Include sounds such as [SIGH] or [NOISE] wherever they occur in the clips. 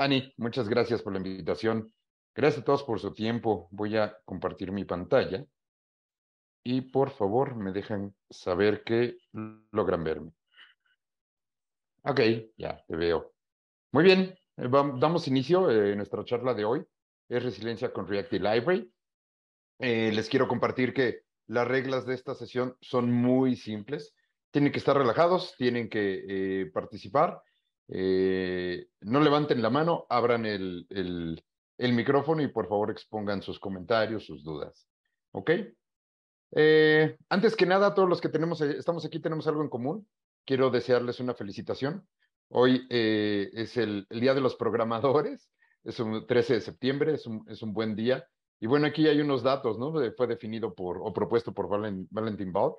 Ani, muchas gracias por la invitación. Gracias a todos por su tiempo. Voy a compartir mi pantalla y por favor me dejan saber que logran verme. Ok, ya te veo. Muy bien, eh, damos inicio a eh, nuestra charla de hoy. Es resiliencia con Reactive Library. Eh, les quiero compartir que las reglas de esta sesión son muy simples. Tienen que estar relajados, tienen que participar. No levanten la mano, abran el, micrófono y por favor expongan sus comentarios, sus dudas. ¿Ok? antes que nada, todos los que tenemos, estamos aquí tenemos algo en común. Quiero desearles una felicitación. Hoy eh, es el, Día de los Programadores, es un 13 de septiembre, es un, buen día. Y bueno, aquí hay unos datos, ¿no? Fue definido por o propuesto por Valentin Baut,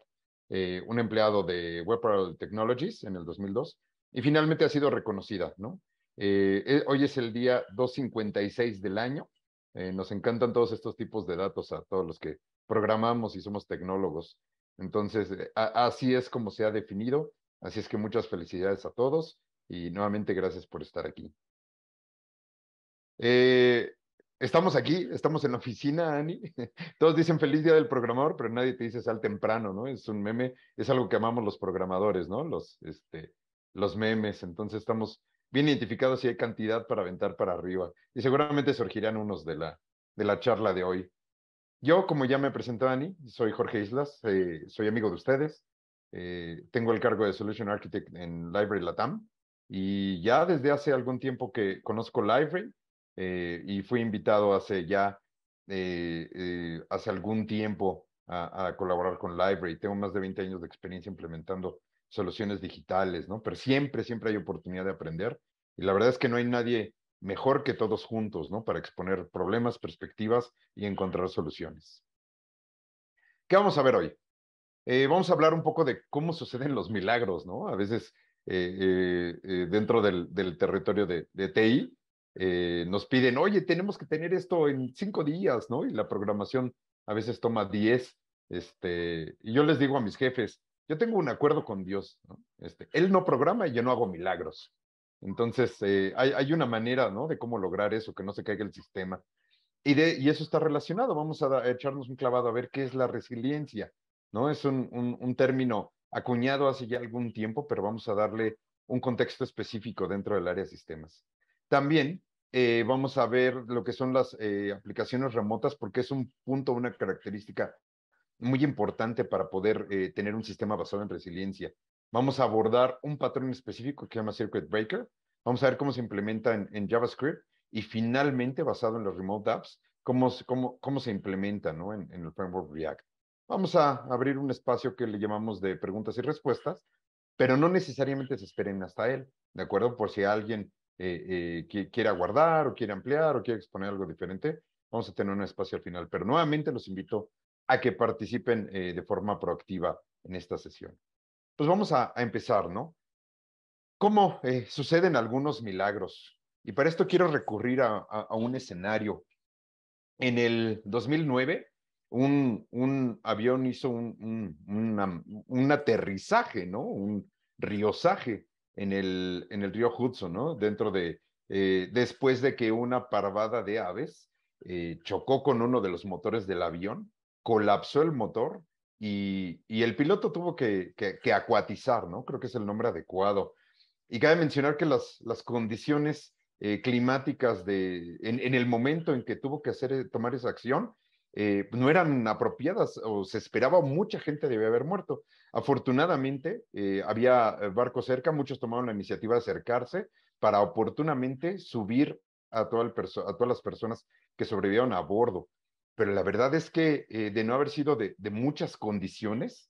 eh, un empleado de Web Technologies en el 2002, y finalmente ha sido reconocida, ¿no? Eh, hoy es el día 256 del año. nos encantan todos estos tipos de datos a todos los que programamos y somos tecnólogos. Entonces, así es como se ha definido. Así es que muchas felicidades a todos y nuevamente gracias por estar aquí. Eh, estamos aquí, estamos en la oficina, Ani. [LAUGHS] Todos dicen feliz día del programador, pero nadie te dice sal temprano, ¿no? Es un meme, es algo que amamos los programadores, ¿no? Los, este, los memes. Entonces estamos bien identificados y hay cantidad para aventar para arriba. Y seguramente surgirán unos de la, de la charla de hoy. Yo, como ya me presentó Ani, soy Jorge Islas, eh, soy amigo de ustedes. Eh, tengo el cargo de Solution Architect en Library Latam y ya desde hace algún tiempo que conozco Library eh, y fui invitado hace ya, hace algún tiempo a, colaborar con Library. Tengo más de 20 años de experiencia implementando soluciones digitales, ¿no? Pero siempre, siempre hay oportunidad de aprender y la verdad es que no hay nadie mejor que todos juntos, ¿no? Para exponer problemas, perspectivas y encontrar soluciones. ¿Qué vamos a ver hoy? Eh, vamos a hablar un poco de cómo suceden los milagros, ¿no? A veces eh, eh, dentro del, territorio de, TI nos piden, oye, tenemos que tener esto en cinco días, ¿no? Y la programación a veces toma diez. Este, y yo les digo a mis jefes, yo tengo un acuerdo con Dios. Este, él no programa y yo no hago milagros. Entonces, hay, una manera, ¿no? De cómo lograr eso, que no se caiga el sistema. Y, eso está relacionado. Vamos a echarnos un clavado a ver qué es la resiliencia. ¿no? Es un, un, término acuñado hace ya algún tiempo, pero vamos a darle un contexto específico dentro del área de sistemas. También eh, vamos a ver lo que son las eh, aplicaciones remotas, porque es un punto, una característica muy importante para poder eh, tener un sistema basado en resiliencia. Vamos a abordar un patrón específico que se llama Circuit Breaker. Vamos a ver cómo se implementa en, JavaScript y finalmente, basado en los remote apps, cómo, cómo, cómo se implementa ¿no? en, el framework React. Vamos a abrir un espacio que le llamamos de preguntas y respuestas, pero no necesariamente se esperen hasta él, ¿de acuerdo? Por si alguien eh, eh, quiere aguardar o quiere ampliar o quiere exponer algo diferente, vamos a tener un espacio al final. Pero nuevamente los invito a que participen eh, de forma proactiva en esta sesión. Pues vamos a, empezar, ¿no? ¿Cómo suceden algunos milagros? Y para esto quiero recurrir a, a un escenario. En el 2009, un, un avión hizo un, un, aterrizaje, ¿no? Un riosaje en el, en el río Hudson, ¿no? Dentro de, eh, después de que una parvada de aves eh, chocó con uno de los motores del avión, colapsó el motor y, y el piloto tuvo que, que, acuatizar, ¿no? Creo que es el nombre adecuado. Y cabe mencionar que las, las condiciones eh, climáticas de, en, en, el momento en que tuvo que hacer, tomar esa acción eh, no eran apropiadas o se esperaba mucha gente debía haber muerto. Afortunadamente, eh, había eh, barcos cerca, muchos tomaron la iniciativa de acercarse para oportunamente subir a todas las personas que sobrevivieron a bordo. Pero la verdad es que de no haber sido de, muchas condiciones,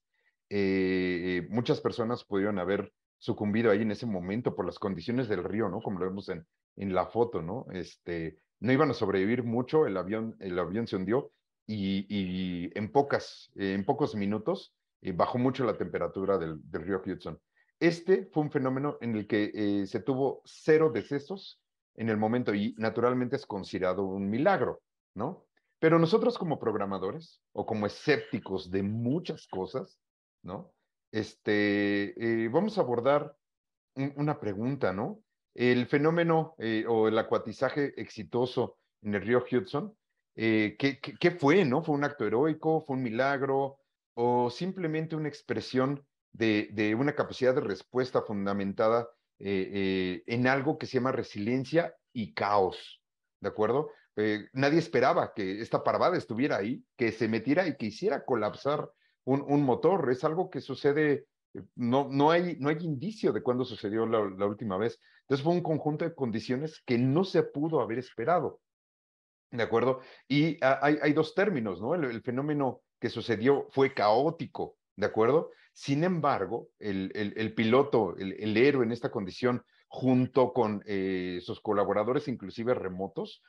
muchas personas pudieron haber sucumbido ahí en ese momento por las condiciones del río, ¿no? Como lo vemos en, en la foto, ¿no? Este, no iban a sobrevivir mucho, el avión, el avión se hundió y, en, pocas, en pocos minutos eh, bajó mucho la temperatura del, río Hudson. Este fue un fenómeno en el que eh, se tuvo cero decesos en el momento y naturalmente es considerado un milagro, ¿no? Pero nosotros como programadores o como escépticos de muchas cosas, ¿no? Este, eh, vamos a abordar una pregunta, ¿no? el fenómeno eh, o el acuatizaje exitoso en el río Hudson, eh, ¿qué, fue, no? ¿Fue un acto heroico? ¿Fue un milagro? ¿O simplemente una expresión de, una capacidad de respuesta fundamentada en algo que se llama resiliencia y caos? ¿De acuerdo? Nadie esperaba que esta parvada estuviera ahí, que se metiera y que hiciera colapsar un, motor. Es algo que sucede no, no, hay, no hay indicio de cuándo sucedió la, última vez. Entonces fue un conjunto de condiciones que no se pudo haber esperado. ¿De acuerdo? Y hay, hay dos términos, ¿no? El, fenómeno que sucedió fue caótico, ¿de acuerdo? Sin embargo, el, el, piloto, el, héroe en esta condición, junto con eh, sus colaboradores, inclusive remotos,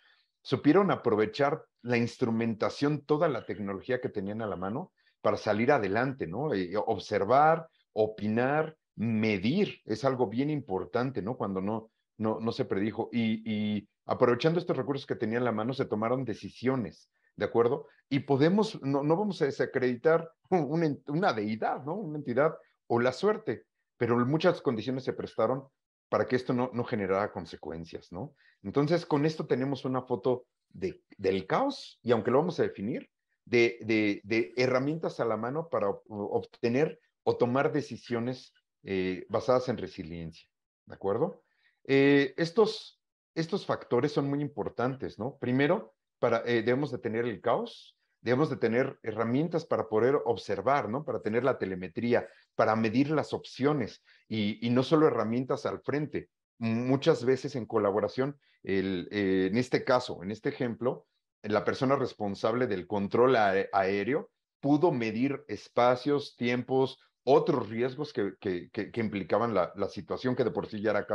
supieron aprovechar la instrumentación, toda la tecnología que tenían a la mano para salir adelante, ¿no? Eh, observar, opinar, medir, es algo bien importante, ¿no? Cuando no, no, no se predijo. Y, aprovechando estos recursos que tenía en la mano, se tomaron decisiones, ¿de acuerdo? Y podemos, no, no vamos a desacreditar una, una deidad, ¿no? Una entidad o la suerte, pero muchas condiciones se prestaron para que esto no, no generara consecuencias, ¿no? Entonces, con esto tenemos una foto de, del caos, y aunque lo vamos a definir, de, de, de herramientas a la mano para obtener o tomar decisiones eh, basadas en resiliencia, ¿de acuerdo? Eh, estos, estos factores son muy importantes, ¿no? Primero, para, eh, debemos de tener el caos, debemos de tener herramientas para poder observar, ¿no? Para tener la telemetría, para medir las opciones y, no solo herramientas al frente. Muchas veces en colaboración, en este caso, en este ejemplo, la persona responsable del control aéreo pudo medir espacios, tiempos, otros riesgos que, que, implicaban la, la, situación que de por sí ya era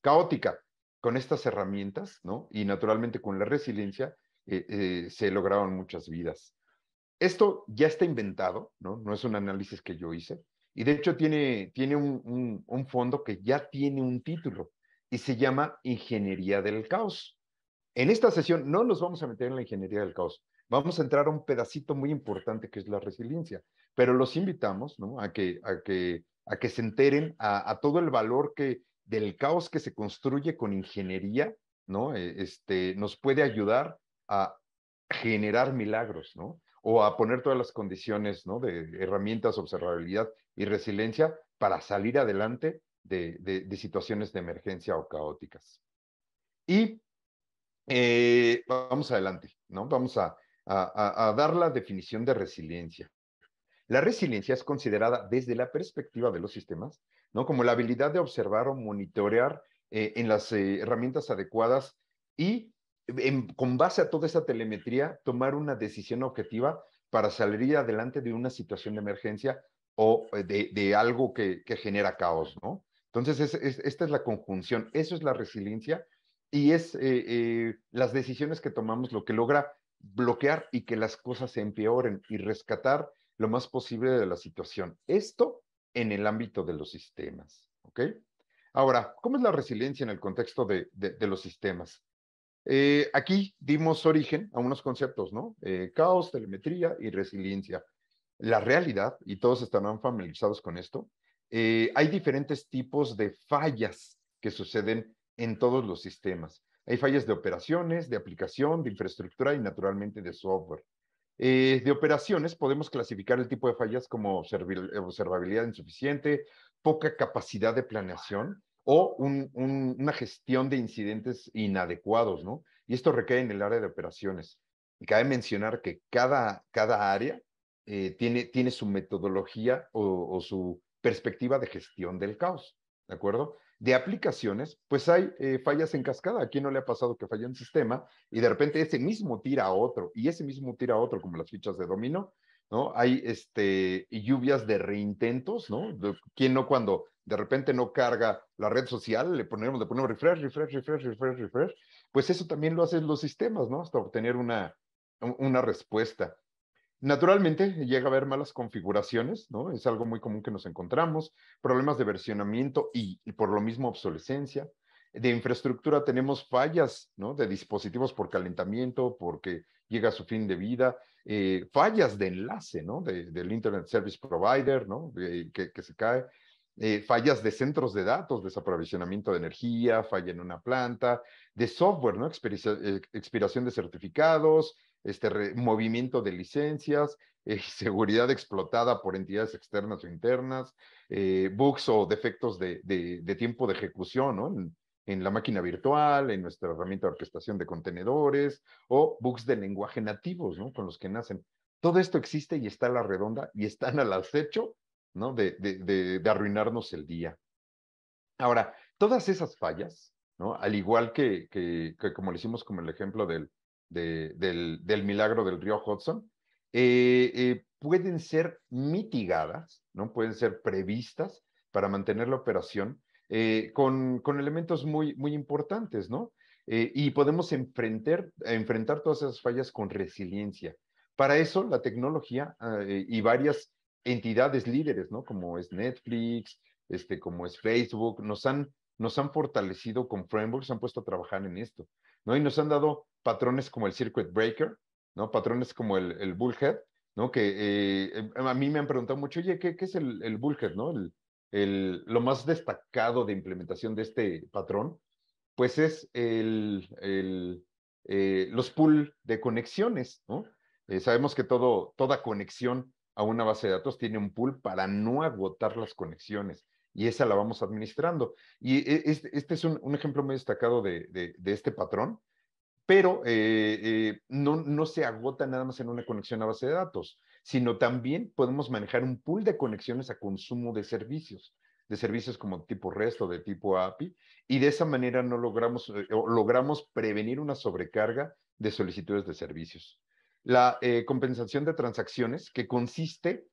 caótica. Con estas herramientas, ¿no? Y naturalmente con la resiliencia, eh, eh, se lograron muchas vidas. Esto ya está inventado, ¿no? No es un análisis que yo hice. Y de hecho tiene, tiene un, un, fondo que ya tiene un título y se llama Ingeniería del Caos. En esta sesión no nos vamos a meter en la ingeniería del caos, vamos a entrar a un pedacito muy importante que es la resiliencia, pero los invitamos ¿no? a, que, a, que, a que se enteren a, todo el valor que del caos que se construye con ingeniería, ¿no? E, este, nos puede ayudar a generar milagros, ¿no? O a poner todas las condiciones, ¿no? De herramientas, observabilidad y resiliencia para salir adelante de, de, situaciones de emergencia o caóticas. Y eh, vamos adelante, ¿no? Vamos a, a, dar la definición de resiliencia. La resiliencia es considerada desde la perspectiva de los sistemas, ¿no? Como la habilidad de observar o monitorear eh, en las eh, herramientas adecuadas y con base a toda esa telemetría tomar una decisión objetiva para salir adelante de una situación de emergencia o eh, de, algo que, genera caos, ¿no? Entonces, esta es la conjunción, eso es la resiliencia y es las decisiones que tomamos lo que logra bloquear y que las cosas se empeoren y rescatar lo más posible de la situación. Esto en el ámbito de los sistemas, ¿ok? Ahora, ¿cómo es la resiliencia en el contexto de, los sistemas? Eh, aquí dimos origen a unos conceptos, ¿no? Eh, caos, telemetría y resiliencia. La realidad, y todos estarán familiarizados con esto, eh, hay diferentes tipos de fallas que suceden en todos los sistemas. Hay fallas de operaciones, de aplicación, de infraestructura y naturalmente de software. De operaciones podemos clasificar el tipo de fallas como observabilidad insuficiente, poca capacidad de planeación o una gestión de incidentes inadecuados, ¿no? Y esto recae en el área de operaciones. Y cabe mencionar que cada, cada área eh, tiene, tiene su metodología o, su perspectiva de gestión del caos, ¿de acuerdo? de aplicaciones, pues hay eh, fallas en cascada. ¿A quién no le ha pasado que falla un sistema y de repente ese mismo tira a otro y ese mismo tira a otro, como las fichas de dominó? ¿no? Hay este, lluvias de reintentos, ¿no? ¿Quién no cuando de repente no carga la red social, le ponemos, le ponemos refresh, refresh, refresh, refresh, refresh? Pues eso también lo hacen los sistemas, ¿no? Hasta obtener una, una respuesta. Naturalmente llega a haber malas configuraciones, ¿no? Es algo muy común que nos encontramos, problemas de versionamiento y, por lo mismo obsolescencia. De infraestructura tenemos fallas, ¿no? De dispositivos por calentamiento, porque llega a su fin de vida, eh, fallas de enlace, ¿no? del Internet Service Provider, ¿no? que, que, se cae. Eh, fallas de centros de datos, desaprovisionamiento de energía, falla en una planta, de software, ¿no? Eh, expiración de certificados, este movimiento de licencias, [LAUGHS] eh, seguridad explotada por entidades externas o internas, bugs o defectos de, tiempo de ejecución, ¿no? En, en, la máquina virtual, en nuestra herramienta de orquestación de contenedores, o bugs de lenguaje nativos, ¿no? Con los que nacen. Todo esto existe y está a la redonda y están al acecho ¿no? De, arruinarnos el día. Ahora, todas esas fallas. Al igual que, como le hicimos como el ejemplo del, del, milagro del río Hudson, eh, eh, pueden ser mitigadas, ¿no? Pueden ser previstas para mantener la operación eh, con, con, elementos muy, muy importantes, ¿no? y podemos enfrentar, enfrentar todas esas fallas con resiliencia. Para eso, la tecnología y varias entidades líderes, ¿no? Como es Netflix, este, como es Facebook, nos han, nos han fortalecido con frameworks, han puesto a trabajar en esto, ¿no? Y nos han dado patrones como el Circuit Breaker, ¿no? Patrones como el, Bullhead, ¿no? Que eh, em, a mí me han preguntado mucho, oye, ¿qué, es el, el Bullhead, ¿no? El, el, lo más destacado de implementación de este patrón, pues es el, el eh, los pool de conexiones, ¿no? Eh, sabemos que todo, toda conexión a una base de datos tiene un pool para no agotar las conexiones y esa la vamos administrando. Y e, este, este es un, ejemplo muy destacado de, de, este patrón, pero eh, eh, no, no se agota nada más en una conexión a base de datos, sino también podemos manejar un pool de conexiones a consumo de servicios, de servicios como tipo REST o de tipo API, y de esa manera no logramos, eh, logramos prevenir una sobrecarga de solicitudes de servicios la eh, compensación de transacciones, que consiste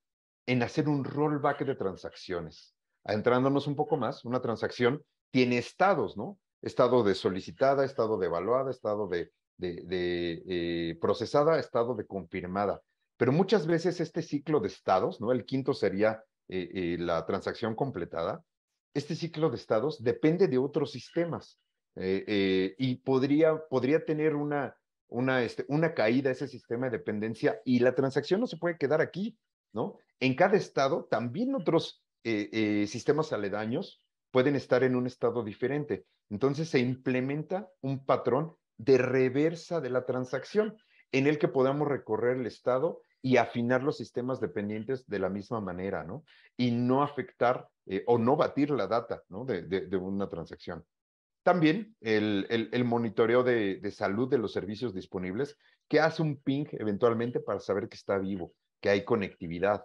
en hacer un rollback de transacciones. Entrándonos un poco más, una transacción tiene estados, ¿no? Estado de solicitada, estado de evaluada, estado de, de, eh, procesada, estado de confirmada. Pero muchas veces este ciclo de estados, ¿no? El quinto sería eh, la transacción completada. Este ciclo de estados depende de otros sistemas y podría, podría tener una, una, este, una caída a ese sistema de dependencia y la transacción no se puede quedar aquí, ¿no? En cada estado, también otros eh, eh, sistemas aledaños pueden estar en un estado diferente. Entonces se implementa un patrón de reversa de la transacción en el que podamos recorrer el estado y afinar los sistemas dependientes de la misma manera, ¿no? Y no afectar eh, o no batir la data, ¿no? de una transacción. También el, monitoreo de, salud de los servicios disponibles, que hace un ping eventualmente para saber que está vivo, que hay conectividad,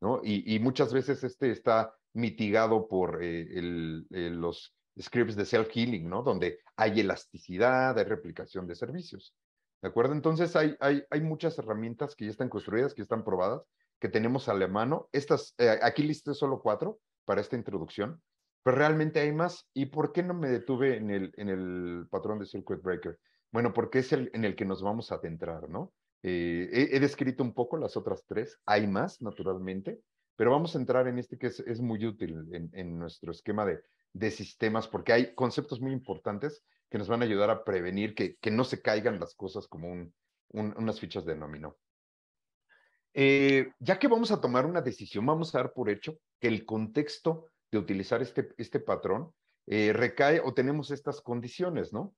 ¿no? Y, muchas veces este está mitigado por eh, los scripts de self-healing, ¿no? Donde hay elasticidad, hay replicación de servicios. ¿De acuerdo? Entonces hay, hay, hay muchas herramientas que ya están construidas, que están probadas, que tenemos a la mano. Estas, eh, aquí listé solo cuatro para esta introducción, pero realmente hay más. ¿Y por qué no me detuve en el, en el patrón de Circuit Breaker? Bueno, porque es el en el que nos vamos a adentrar, ¿no? Eh, he, descrito un poco las otras tres, hay más, naturalmente, pero vamos a entrar en este que es, es muy útil en, en nuestro esquema de, de, sistemas, porque hay conceptos muy importantes que nos van a ayudar a prevenir que, que no se caigan las cosas como un, unas fichas de dominó. Eh, ya que vamos a tomar una decisión, vamos a dar por hecho que el contexto de utilizar este, este patrón, eh, recae o tenemos estas condiciones, ¿no?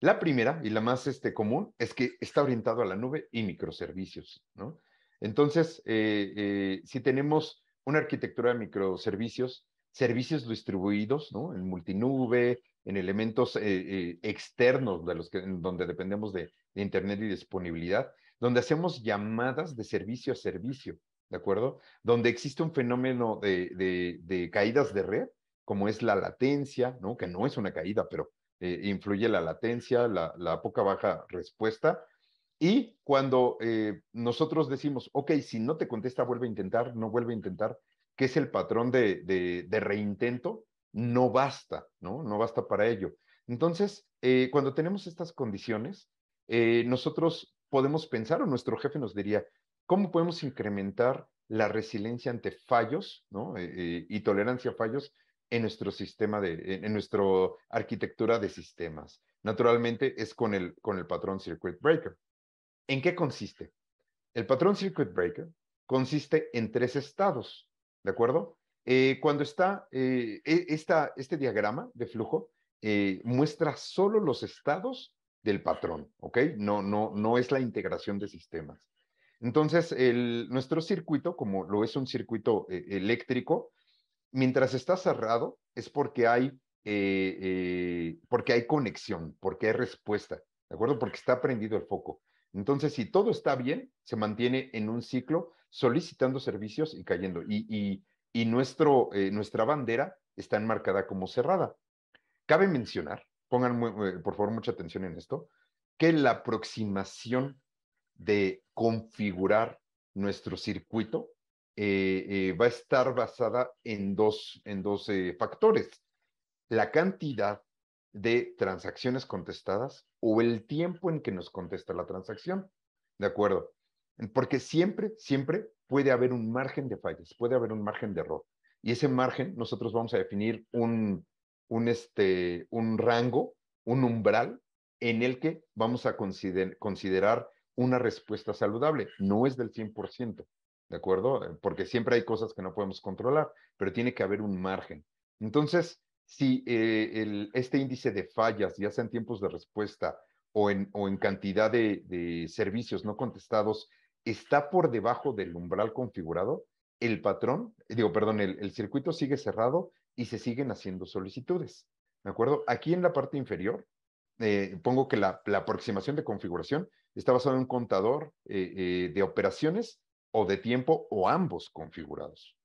La primera y la más este, común es que está orientado a la nube y microservicios, ¿no? Entonces, eh, eh, si tenemos una arquitectura de microservicios, servicios distribuidos, ¿no? En multinube, en elementos externos de los que, donde dependemos de, de Internet y disponibilidad, donde hacemos llamadas de servicio a servicio, ¿de acuerdo? Donde existe un fenómeno de, caídas de red, como es la latencia, ¿no? Que no es una caída, pero eh, influye la latencia, la, poca baja respuesta. Y cuando eh, nosotros decimos, ok, si no te contesta, vuelve a intentar, no vuelve a intentar, que es el patrón de, reintento, no basta, ¿no? No basta para ello. Entonces, eh, cuando tenemos estas condiciones, nosotros podemos pensar, o nuestro jefe nos diría, ¿Cómo podemos incrementar la resiliencia ante fallos. Eh, eh, y tolerancia a fallos en nuestro sistema de, en nuestra arquitectura de sistemas? Naturalmente es con el, con el patrón Circuit Breaker. ¿En qué consiste? El patrón Circuit Breaker consiste en tres estados, ¿de acuerdo? Eh, cuando está e, esta, este diagrama de flujo, muestra solo los estados del patrón, ¿ok? No, no, no es la integración de sistemas. Entonces, nuestro circuito, como lo es un circuito eléctrico, mientras está cerrado es porque hay, porque hay conexión, porque hay respuesta, ¿de acuerdo? Porque está prendido el foco. Entonces, si todo está bien, se mantiene en un ciclo solicitando servicios y cayendo. Y, y, nuestro, eh, nuestra bandera está enmarcada como cerrada. Cabe mencionar, pongan eh, por favor mucha atención en esto, que la aproximación de configurar nuestro circuito eh, va a estar basada en dos, en dos factores. La cantidad de transacciones contestadas o el tiempo en que nos contesta la transacción. ¿De acuerdo? Porque siempre, siempre puede haber un margen de fallas, puede haber un margen de error. Y ese margen nosotros vamos a definir un, un, este, un rango, un umbral en el que vamos a considerar una respuesta saludable. No es del 100%, ¿de acuerdo? Porque siempre hay cosas que no podemos controlar, pero tiene que haber un margen. Entonces, si eh, este índice de fallas, ya sea en tiempos de respuesta o en, o en cantidad de, servicios no contestados, está por debajo del umbral configurado, el patrón, digo, perdón, el, circuito sigue cerrado y se siguen haciendo solicitudes. ¿De acuerdo? Aquí en la parte inferior, eh, pongo que la, aproximación de configuración está basada en un contador eh, de operaciones o de tiempo o ambos configurados.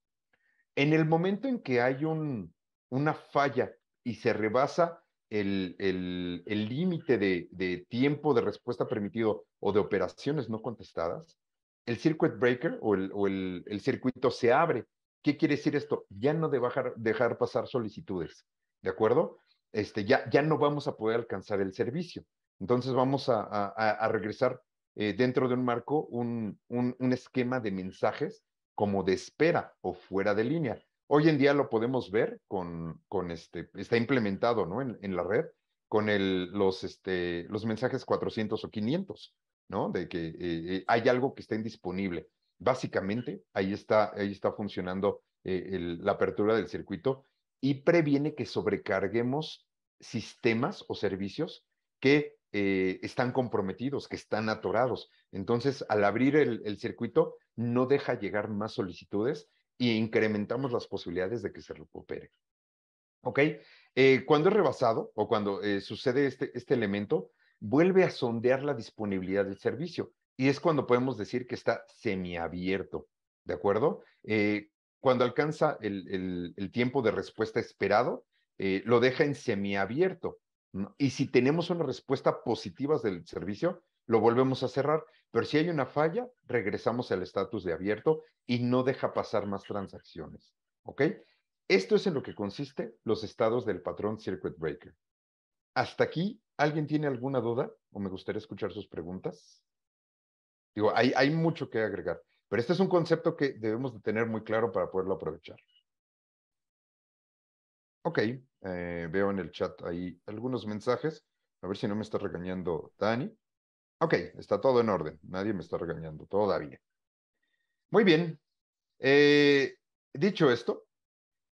En el momento en que hay un, una falla y se rebasa el límite de, tiempo de respuesta permitido o de operaciones no contestadas, el circuit breaker o el, circuito se abre. ¿Qué quiere decir esto? Ya no de dejar pasar solicitudes, ¿de acuerdo? Este, ya, ya no vamos a poder alcanzar el servicio. Entonces vamos a, regresar eh, dentro de un marco un, un esquema de mensajes como de espera o fuera de línea. Hoy en día lo podemos ver con, con este, está implementado, ¿no? En, en la red, con el, los, este, los mensajes 400 o 500, ¿no? De que eh, eh, hay algo que está indisponible. Básicamente, ahí está, ahí está funcionando la apertura del circuito y previene que sobrecarguemos sistemas o servicios que están comprometidos, que están atorados. Entonces, al abrir el, circuito, no deja llegar más solicitudes y incrementamos las posibilidades de que se recupere. ¿Ok? Eh, cuando es rebasado o cuando eh, sucede este, este elemento, vuelve a sondear la disponibilidad del servicio y es cuando podemos decir que está semiabierto, ¿de acuerdo? Eh, cuando alcanza el, el, tiempo de respuesta esperado, lo deja en semiabierto. Y si tenemos una respuesta positiva del servicio, lo volvemos a cerrar, pero si hay una falla, regresamos al estatus de abierto y no deja pasar más transacciones. ¿Ok? Esto es en lo que consiste los estados del patrón Circuit Breaker. Hasta aquí, ¿alguien tiene alguna duda o me gustaría escuchar sus preguntas? Digo, hay, hay mucho que agregar, pero este es un concepto que debemos de tener muy claro para poderlo aprovechar. Ok, eh, veo en el chat ahí algunos mensajes. A ver si no me está regañando Dani. Ok, está todo en orden. Nadie me está regañando todavía. Muy bien. Eh, dicho esto,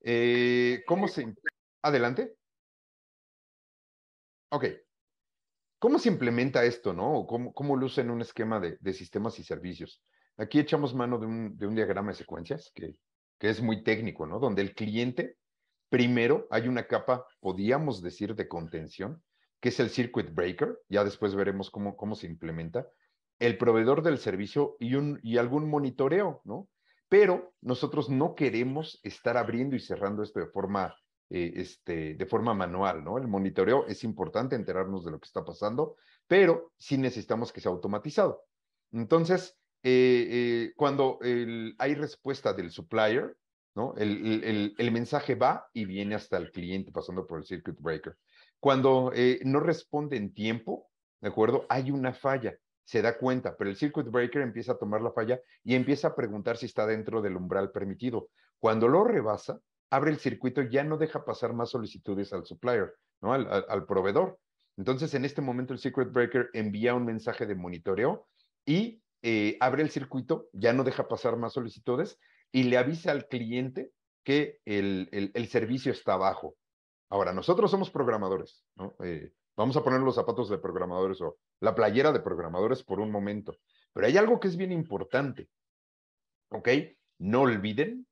eh, ¿cómo se... Adelante. Ok. ¿Cómo se implementa esto, no? ¿Cómo, cómo luce en un esquema de, sistemas y servicios? Aquí echamos mano de un, de un diagrama de secuencias que, que es muy técnico, ¿no? Donde el cliente, primero, hay una capa, podríamos decir, de contención, que es el circuit breaker, ya después veremos cómo, cómo se implementa, el proveedor del servicio y, algún monitoreo, ¿no? Pero nosotros no queremos estar abriendo y cerrando esto de forma, eh, este, de forma manual, ¿no? El monitoreo es importante enterarnos de lo que está pasando, pero sí necesitamos que sea automatizado. Entonces, eh, eh, cuando hay respuesta del supplier, El, mensaje va y viene hasta el cliente pasando por el circuit breaker. Cuando eh, no responde en tiempo, ¿de acuerdo? Hay una falla, se da cuenta, pero el circuit breaker empieza a tomar la falla y empieza a preguntar si está dentro del umbral permitido. Cuando lo rebasa, abre el circuito y ya no deja pasar más solicitudes al supplier. Al, proveedor. Entonces, en este momento, el circuit breaker envía un mensaje de monitoreo y eh, abre el circuito, ya no deja pasar más solicitudes y le avisa al cliente que el, el, servicio está abajo. Ahora, nosotros somos programadores, ¿no? Eh, vamos a poner los zapatos de programadores o la playera de programadores por un momento. Pero hay algo que es bien importante, ¿ok? No olviden,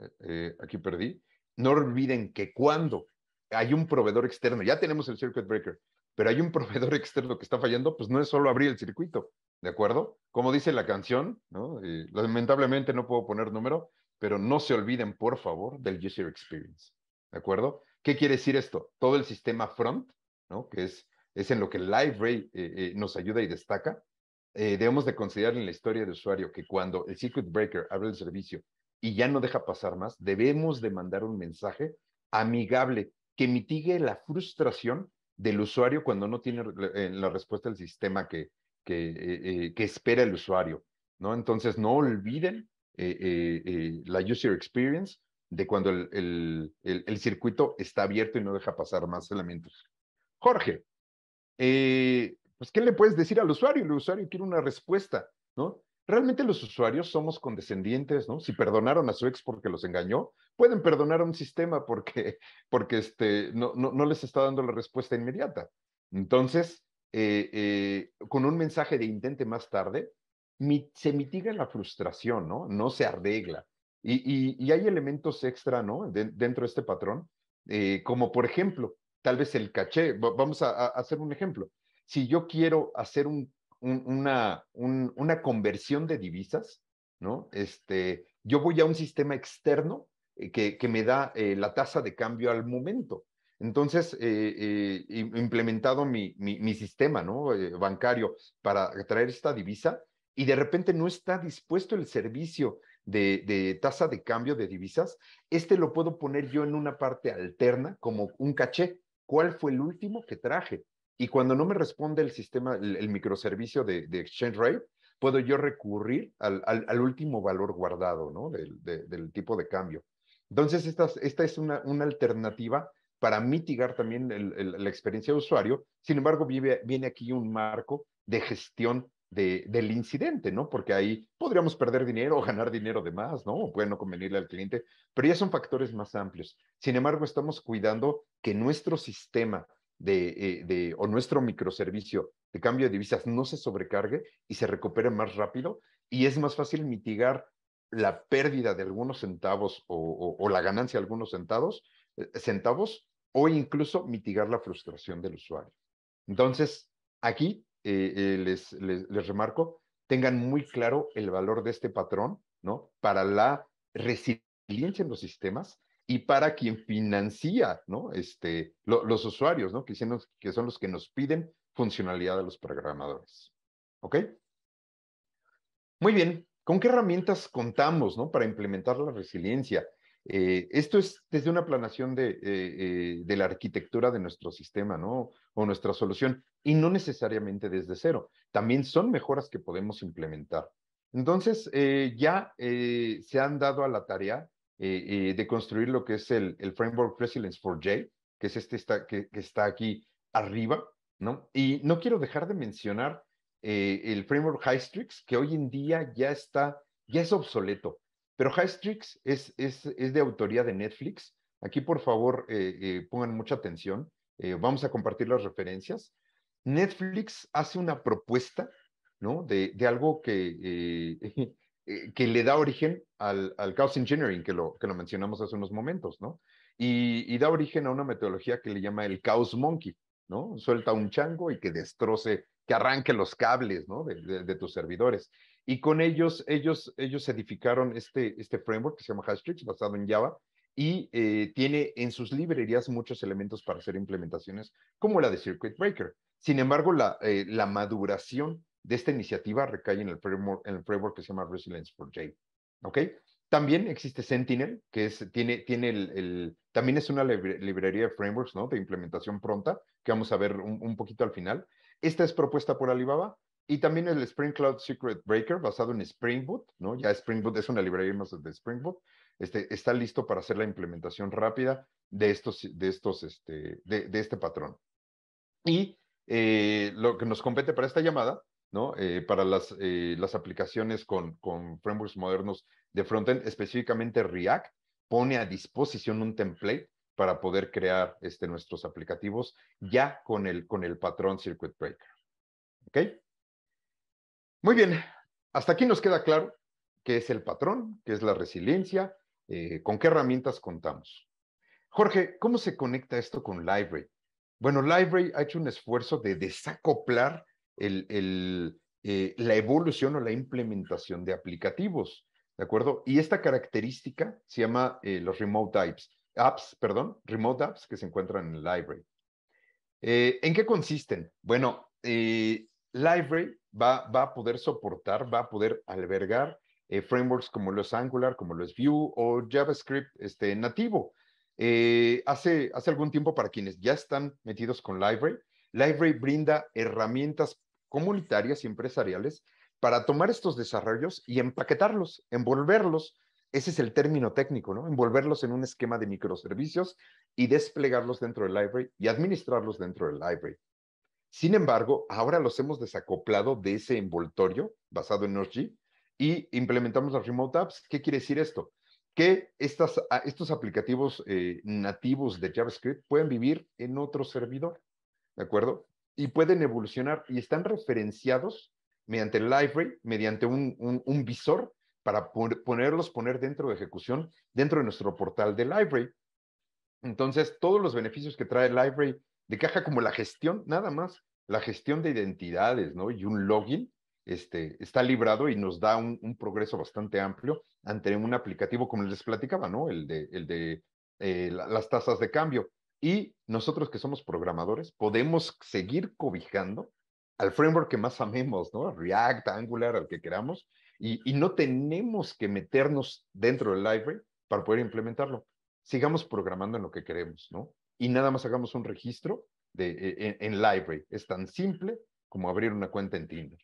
eh, eh, aquí perdí, no olviden que cuando hay un proveedor externo, ya tenemos el circuit breaker, pero hay un [LAUGHS] proveedor externo que está fallando, pues no es solo abrir el circuito, ¿de acuerdo? Como dice la canción, ¿no? lamentablemente no puedo poner número, pero no se olviden, por favor, del user experience, ¿de acuerdo? ¿Qué quiere decir esto? Todo el sistema front, ¿no? Que es, en lo que Live eh, nos ayuda y destaca, eh, debemos de considerar en la historia de usuario que cuando el circuit breaker abre el servicio y ya no deja pasar más, debemos de mandar un mensaje amigable que mitigue la frustración del usuario cuando no tiene eh, la respuesta del sistema que, que, eh, que espera el usuario, ¿no? Entonces, no olviden la user experience de cuando el, el, el, circuito está abierto y no deja pasar más elementos. Jorge, eh, pues, ¿qué le puedes decir al usuario? El usuario quiere una respuesta, ¿no? Realmente los usuarios somos condescendientes, ¿no? Si perdonaron a su ex porque los engañó, pueden perdonar a un sistema porque, porque este, no, no, no les está dando la respuesta inmediata. Entonces, eh, eh, con un mensaje de intente más tarde, se mitiga la frustración, ¿no? No se arregla. Y, hay elementos extra, ¿no? dentro de este patrón, eh, como por ejemplo, tal vez el caché. Vamos a hacer un ejemplo si yo quiero hacer un, una, conversión de divisas, ¿no? Este, yo voy a un sistema externo que, me da la tasa de cambio al momento. Entonces, eh, implementado mi, sistema ¿no? bancario para traer esta divisa y de repente no está dispuesto el servicio de, tasa de cambio de divisas, este lo puedo poner yo en una parte alterna como un caché. ¿Cuál fue el último que traje? Y cuando no me responde el sistema, el, microservicio de, Exchange Rate, puedo yo recurrir al, último valor guardado, ¿no? Del, tipo de cambio. Entonces, esta, esta es una alternativa para mitigar también la experiencia de usuario. Sin embargo, viene, aquí un marco de gestión de, del incidente, ¿no? Porque ahí podríamos perder dinero o ganar dinero de más, ¿no? O puede no convenirle al cliente, pero ya son factores más amplios. Sin embargo, estamos cuidando que nuestro sistema de, eh, o nuestro microservicio de cambio de divisas no se sobrecargue y se recupere más rápido y es más fácil mitigar la pérdida de algunos centavos o, o, la ganancia de algunos centavos, centavos o incluso mitigar la frustración del usuario. Entonces, aquí eh, les, les, les, remarco, tengan muy claro el valor de este patrón, ¿no? Para la resiliencia en los sistemas y para quien financia, ¿no? Este, los usuarios, ¿no? Que, que son los que nos piden funcionalidad a los programadores. ¿Ok? Muy bien. ¿Con qué herramientas contamos, ¿no? Para implementar la resiliencia. Eh, esto es desde una planación de, eh, eh, de, la arquitectura de nuestro sistema, ¿no? O nuestra solución, y no necesariamente desde cero. También son mejoras que podemos implementar. Entonces, ya se han dado a la tarea eh, eh, de construir lo que es el, el framework Resilience for J, que es este está, que, que, está aquí arriba, ¿no? Y no quiero dejar de mencionar eh, el framework Hystrix, que hoy en día ya está, ya es obsoleto, pero Hystrix es, es, de autoría de Netflix. Aquí, por favor, pongan mucha atención. vamos a compartir las referencias. Netflix hace una propuesta, ¿no? De, algo que eh, [LAUGHS] le da origen al, chaos engineering, que lo, mencionamos hace unos momentos, ¿no? Y, da origen a una metodología que le llama el chaos monkey, ¿no? Suelta un chango y que destroce, que arranque los cables, ¿no? De, tus servidores. Y con ellos, ellos, ellos edificaron este, este framework que se llama Hashtrix, basado en Java, y eh, tiene en sus librerías muchos elementos para hacer implementaciones, como la de Circuit Breaker. Sin embargo, la, eh, la maduración de esta iniciativa recae en el framework, en el framework que se llama Resilience for J. ¿Ok? También existe Sentinel, que es, tiene, tiene el, el también es una librería de frameworks, ¿no? De implementación pronta, que vamos a ver un, un, poquito al final. Esta es propuesta por Alibaba. Y también el Spring Cloud Secret Breaker, basado en Spring Boot, ¿no? Ya Spring Boot es una librería más de Spring Boot. Este, está listo para hacer la implementación rápida de estos, de estos, este, de, de este patrón. Y eh, lo que nos compete para esta llamada ¿no? Eh, para las, eh, las aplicaciones con, con frameworks modernos de frontend, específicamente React, pone a disposición un template para poder crear este, nuestros aplicativos ya con el, con el patrón Circuit Breaker. ¿Ok? Muy bien, hasta aquí nos queda claro qué es el patrón, qué es la resiliencia, eh, con qué herramientas contamos. Jorge, ¿cómo se conecta esto con Library? Bueno, Library ha hecho un esfuerzo de desacoplar eh, la evolución o la implementación de aplicativos, ¿de acuerdo? Y esta característica se llama eh, los remote apps, apps, perdón, remote apps que se encuentran en Library. ¿En qué consisten? Bueno, Library va, va, a poder soportar, va a poder albergar eh, frameworks como los Angular, como los Vue o JavaScript este, nativo. Eh, hace, hace algún tiempo, para quienes ya están metidos con Library, Library brinda herramientas comunitarias y empresariales para tomar estos desarrollos y empaquetarlos, envolverlos. Ese es el término técnico, ¿no? Envolverlos en un esquema de microservicios y desplegarlos dentro del library y administrarlos dentro del library. Sin embargo, ahora los hemos desacoplado de ese envoltorio basado en Node.js y implementamos las remote apps. ¿Qué quiere decir esto? Que estas, estos aplicativos eh, nativos de JavaScript pueden vivir en otro servidor, ¿de acuerdo? Y pueden evolucionar y están referenciados mediante library, mediante un, un, visor para ponerlos, poner dentro de ejecución dentro de nuestro portal de library. Entonces, todos los beneficios que trae library de caja como la gestión, nada más, la gestión de identidades, ¿no? Y un login, este, está librado y nos da un, progreso bastante amplio ante un aplicativo como les platicaba, ¿no? El de, el de eh, las tasas de cambio. Y nosotros que somos programadores podemos seguir cobijando al framework que más amemos, ¿no? React, Angular, al que queramos, y, y no tenemos que meternos dentro del library para poder implementarlo. Sigamos programando en lo que queremos, ¿no? Y nada más hagamos un registro de, e, en, en library. Es tan simple como abrir una cuenta en Tinder.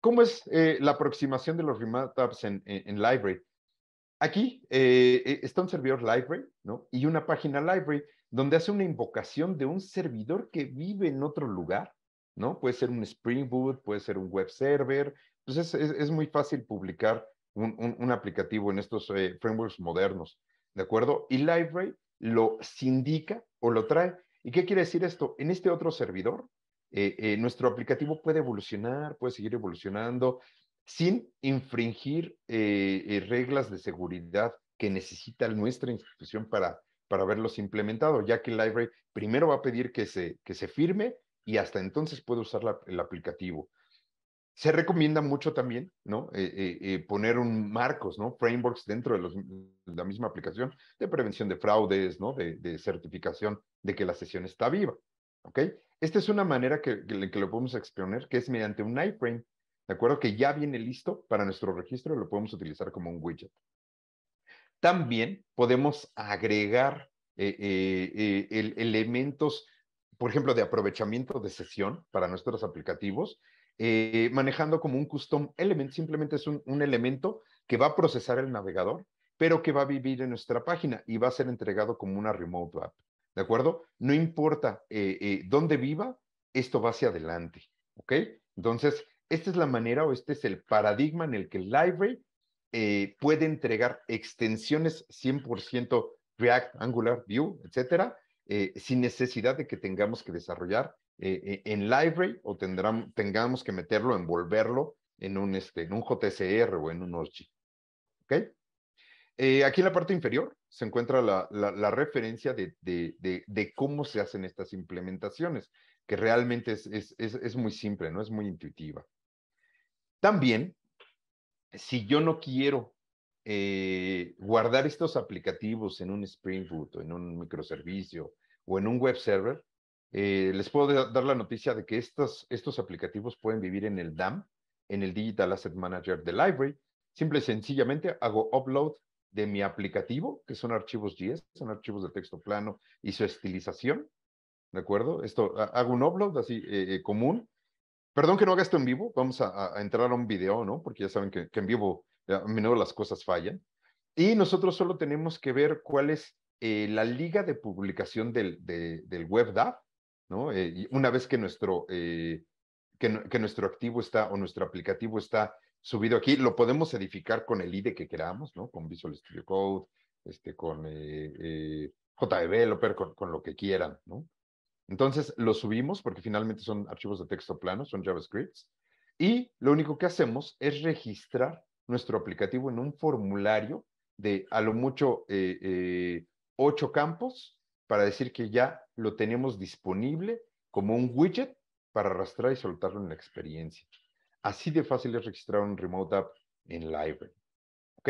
¿Cómo es eh, la aproximación de los remote apps en, Library? Aquí eh, eh, está un servidor Library, ¿no? Y una página Library donde hace una invocación de un servidor que vive en otro lugar, ¿no? Puede ser un Spring Boot, puede ser un web server. Pues es, es, muy fácil publicar un, un, aplicativo en estos frameworks modernos, ¿de acuerdo? Y Library lo sindica o lo trae. ¿Y qué quiere decir esto? En este otro servidor eh, eh, nuestro aplicativo puede evolucionar, puede seguir evolucionando sin infringir eh, reglas de seguridad que necesita nuestra institución para, para verlos implementados, ya que el library primero va a pedir que se, que se firme y hasta entonces puede usar el aplicativo. Se recomienda mucho también, ¿no? poner un marcos, ¿no? Frameworks dentro de, la misma aplicación de prevención de fraudes, ¿no? De, certificación de que la sesión está viva, ¿ok? Esta es una manera que, que, lo podemos exponer, que es mediante un iframe, ¿de acuerdo? Que ya viene listo para nuestro registro y lo podemos utilizar como un widget. También podemos agregar eh, eh, eh, elementos, por ejemplo, de aprovechamiento de sesión para nuestros aplicativos, manejando como un custom element. Simplemente es un, elemento que va a procesar el navegador, pero que va a vivir en nuestra página y va a ser entregado como una remote app. ¿de acuerdo? No importa eh, eh, dónde viva, esto va hacia adelante, ¿ok? Entonces, esta es la manera o este es el paradigma en el que el library eh, puede entregar extensiones 100% React, Angular, Vue, etcétera, sin necesidad de que tengamos que desarrollar en library o tengamos que meterlo, envolverlo en un, este, en un JSR o en un OSG. ¿Ok? aquí en la parte inferior se encuentra la, referencia de, cómo se hacen estas implementaciones, que realmente es, muy simple, ¿no? Es muy intuitiva. También, si yo no quiero eh, guardar estos aplicativos en un Spring Boot o en un microservicio o en un web server, eh, les puedo dar la noticia de que estos, estos aplicativos pueden vivir en el DAM, en el Digital Asset Manager de Library. Simple y sencillamente hago upload de mi aplicativo, que son archivos JS, son archivos de texto plano y su estilización, ¿de acuerdo? Esto, hago un upload así eh, eh, común. Perdón que no haga esto en vivo, vamos a, entrar a un video, ¿no? Porque ya saben que, en vivo eh, a menudo las cosas fallan. Y nosotros solo tenemos que ver cuál es la liga de publicación del, del web DAV, ¿no? una vez que nuestro, que, que nuestro activo está o nuestro aplicativo está subido aquí. Lo podemos edificar con el IDE que queramos, ¿no? Con Visual Studio Code, este, con eh, eh, JDeveloper, con, con lo que quieran, ¿no? Entonces lo subimos porque finalmente son archivos de texto plano, son JavaScripts. Y lo único que hacemos es registrar nuestro aplicativo en un formulario de a lo mucho eh, eh, ocho campos para decir que ya lo tenemos disponible como un widget para arrastrar y soltarlo en la experiencia. Así de fácil es registrar un Remote App en Library. ¿Ok?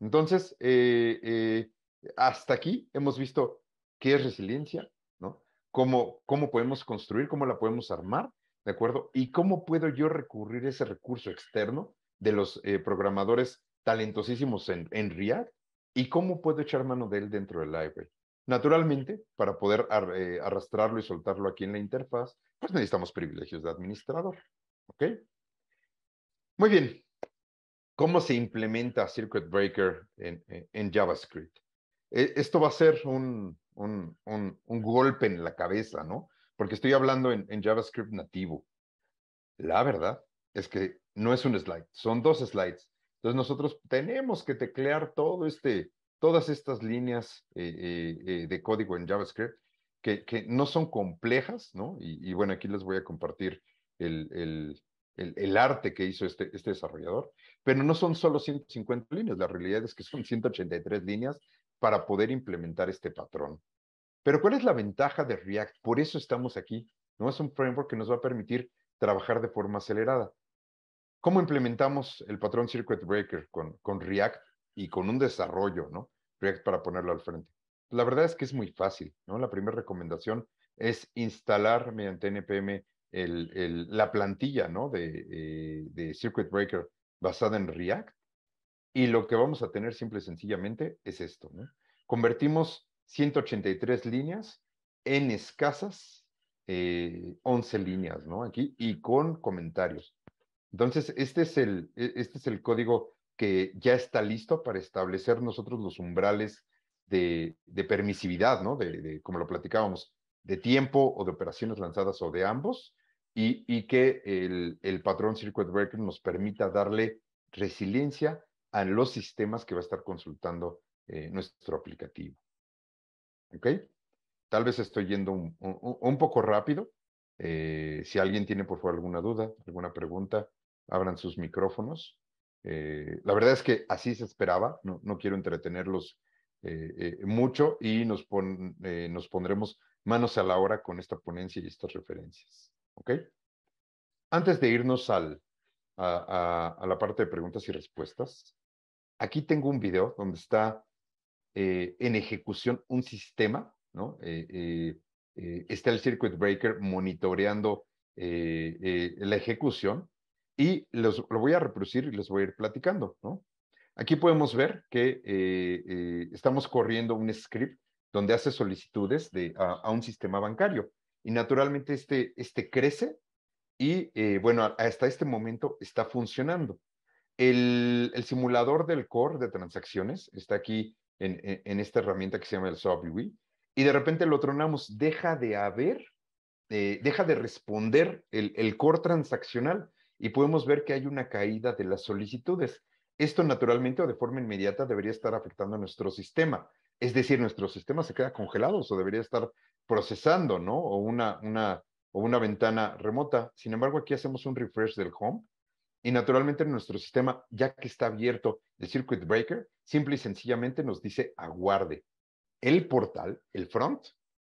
Entonces, eh, hasta aquí hemos visto qué es resiliencia, ¿no? Cómo, cómo podemos construir, cómo la podemos armar, ¿de acuerdo? Y cómo puedo yo recurrir a ese recurso externo de los programadores talentosísimos en, en React y cómo puedo echar mano de él dentro del library. Naturalmente, para poder eh, arrastrarlo y soltarlo aquí en la interfaz, pues necesitamos privilegios de administrador. ¿Ok? Muy bien. ¿Cómo se implementa Circuit Breaker en, JavaScript? E, esto va a ser un, un, un, un, golpe en la cabeza, ¿no? Porque estoy hablando en, en JavaScript nativo. La verdad es que no es un slide, son dos slides entonces nosotros tenemos que teclear todo este, todas estas líneas eh, eh, eh, de código en JavaScript que, que, no son complejas, ¿no? Y, bueno, aquí les voy a compartir el, el, el, el, arte que hizo este, este desarrollador, pero no son solo 150 líneas, la realidad es que son 183 líneas para poder implementar este patrón. Pero ¿cuál es la ventaja de React? Por eso estamos aquí, ¿no? Es un framework que nos va a permitir trabajar de forma acelerada. ¿Cómo implementamos el patrón Circuit Breaker con, con React y con un desarrollo, ¿no? React para ponerlo al frente. La verdad es que es muy fácil, ¿no? La primera recomendación es instalar mediante NPM el, el, la plantilla, ¿no? De, eh, de Circuit Breaker basada en React. Y lo que vamos a tener simple y sencillamente es esto, ¿no? Convertimos 183 líneas en escasas eh, 11 líneas, ¿no? Aquí y con comentarios. Entonces, este es el, e, este es el código que ya está listo para establecer nosotros los umbrales de, permisividad, ¿no? De, como lo platicábamos, de tiempo o de operaciones lanzadas o de ambos, y, que el, patrón Circuit Breaker nos permita darle resiliencia a los sistemas que va a estar consultando eh, nuestro aplicativo. ¿Ok? Tal vez estoy yendo un poco rápido. Eh, si alguien tiene, por favor, alguna duda, alguna pregunta, abran sus micrófonos. Eh, la verdad es que así se esperaba, no, quiero entretenerlos eh, eh, mucho y nos, pon, nos pondremos manos a la obra con esta ponencia y estas referencias. ¿Ok? Antes de irnos al, a, la parte de preguntas y respuestas, aquí tengo un video donde está en ejecución un sistema, ¿no? está el Circuit Breaker monitoreando la ejecución y los, lo voy a reproducir y les voy a ir platicando, ¿no? Aquí podemos ver que eh, eh, estamos corriendo un script donde hace solicitudes de, a, un sistema bancario. Y naturalmente este, este crece y, eh, bueno, hasta este momento está funcionando. El, el, simulador del core de transacciones está aquí en, en, esta herramienta que se llama el SOAP y de repente lo tronamos, deja de haber, deja de responder el, el core transaccional y podemos ver que hay una caída de las solicitudes. Esto naturalmente o de forma inmediata debería estar afectando a nuestro sistema. Es decir, nuestro sistema se queda congelado o debería estar procesando, ¿no? O una, una, o una ventana remota. Sin embargo, aquí hacemos un refresh del home y naturalmente nuestro sistema, ya que está abierto el circuit breaker, simple y sencillamente nos dice aguarde. El portal, el front,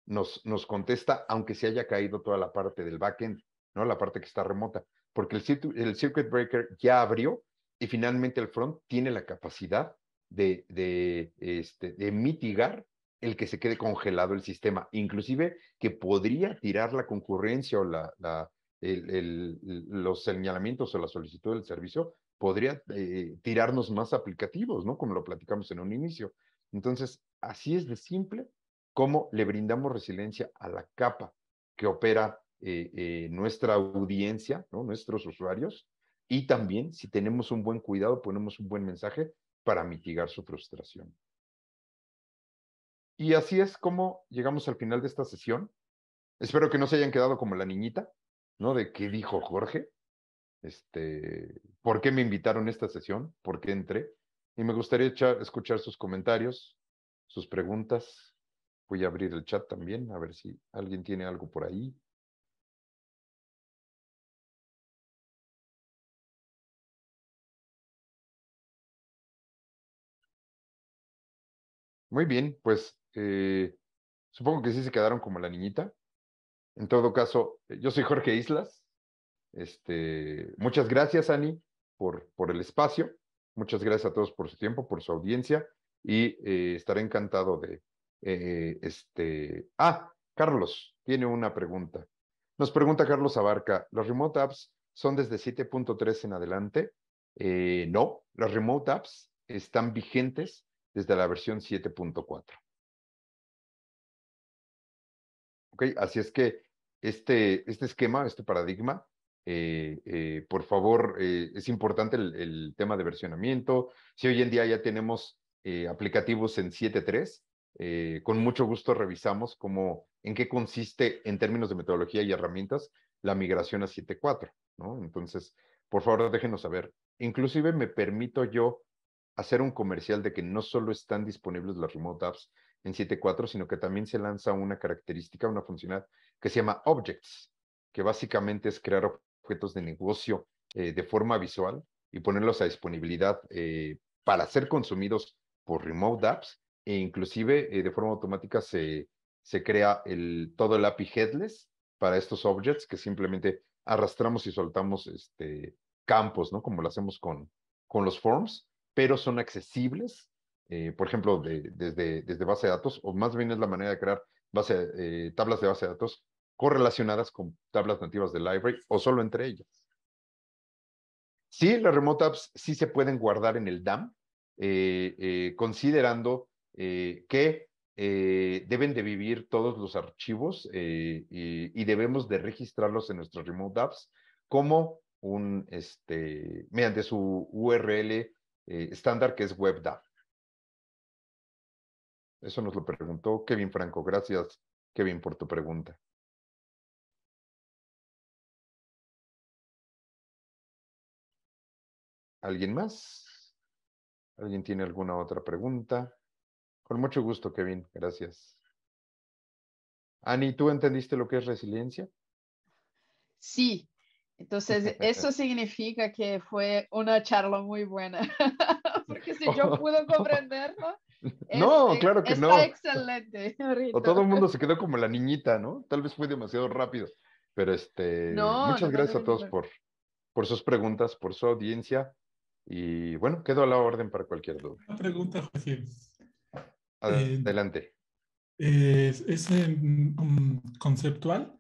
nos, nos contesta, aunque se haya caído toda la parte del backend, ¿no? La parte que está remota porque el, circuit breaker ya abrió y finalmente el front tiene la capacidad de, de, este, de mitigar el que se quede congelado el sistema, inclusive que podría tirar la concurrencia o la, la, el, los señalamientos o la solicitud del servicio, podría eh, tirarnos más aplicativos, ¿no? Como lo platicamos en un inicio. Entonces, así es de simple cómo le brindamos resiliencia a la capa que opera eh, eh, nuestra audiencia, nuestros usuarios, y también si tenemos un buen cuidado, ponemos un buen mensaje para mitigar su frustración. Y así es como llegamos al final de esta sesión. Espero que no se hayan quedado como la niñita, ¿no? De qué dijo Jorge. este, por qué me invitaron a esta sesión, por qué entré. Y me gustaría escuchar sus comentarios, sus preguntas. Voy a abrir el chat también, a ver si alguien tiene algo por ahí. Muy bien, pues eh, supongo que sí se quedaron como la niñita. En todo caso, yo soy Jorge Islas. Este, muchas gracias, Ani, por, por el espacio. Muchas gracias a todos por su tiempo, por su audiencia y eh, estaré encantado de eh, este. Ah, Carlos tiene una pregunta. Nos pregunta Carlos Abarca, ¿los remote apps son desde 7.3 en adelante? no, las remote apps están vigentes desde la versión 7.4. ¿Ok? Así es que este, este esquema, este paradigma, eh, eh, por favor, eh, es importante el, tema de versionamiento. Si hoy en día ya tenemos aplicativos en 7.3, con mucho gusto revisamos cómo, en qué consiste en términos de metodología y herramientas la migración a 7.4, ¿no? Entonces, por favor, déjenos saber. Inclusive me permito yo hacer un comercial de que no solo están disponibles las remote apps en 7.4, sino que también se lanza una característica, una funcionalidad que se llama Objects, que básicamente es crear objetos de negocio eh, de forma visual y ponerlos a disponibilidad eh, para ser consumidos por remote apps e inclusive eh, de forma automática se, se crea el, todo el API headless para estos objects que simplemente arrastramos y soltamos este, campos, ¿no? Como lo hacemos con, con los forms pero son accesibles, eh, por ejemplo, desde, desde base de datos, o más bien es la manera de crear base, eh, tablas de base de datos correlacionadas con tablas nativas de library o solo entre ellas. Sí, las remote apps sí se pueden guardar en el DAM, eh, considerando que deben de vivir todos los archivos y, y, debemos de registrarlos en nuestras remote apps como un, este, mediante su URL eh, estándar que es WebDAV. Eso nos lo preguntó Kevin Franco. Gracias, Kevin, por tu pregunta. ¿Alguien más? ¿Alguien tiene alguna otra pregunta? Con mucho gusto, Kevin. Gracias. Ani, ¿tú entendiste lo que es resiliencia? Sí, entonces, eso [LAUGHS] significa que fue una charla muy buena, [LAUGHS] porque si yo pude comprenderlo, [LAUGHS] no, este, claro que está no. excelente. O todo el mundo se quedó como la niñita, ¿no? Tal vez fue demasiado rápido, pero este, muchas gracias a todos por, por sus preguntas, por su audiencia y bueno, quedo a la orden para cualquier duda. Una pregunta, Jorge. Eh, adelante. ¿Es, conceptual?